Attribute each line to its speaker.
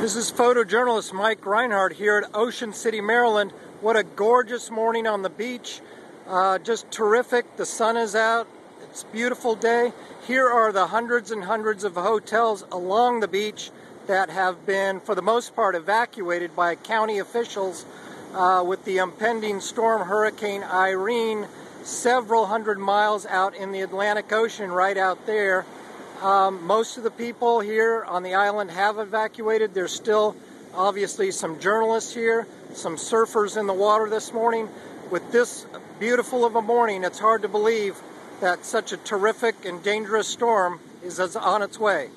Speaker 1: This is photojournalist Mike Rhinehart here at Ocean City, Maryland. What a gorgeous morning on the beach. Uh, just terrific. The sun is out. It's a beautiful day. Here are the hundreds and hundreds of hotels along the beach that have been, for the most part, evacuated by county officials uh, with the impending storm Hurricane Irene several hundred miles out in the Atlantic Ocean right out there. Um, most of the people here on the island have evacuated. There's still obviously some journalists here, some surfers in the water this morning. With this beautiful of a morning, it's hard to believe that such a terrific and dangerous storm is on its way.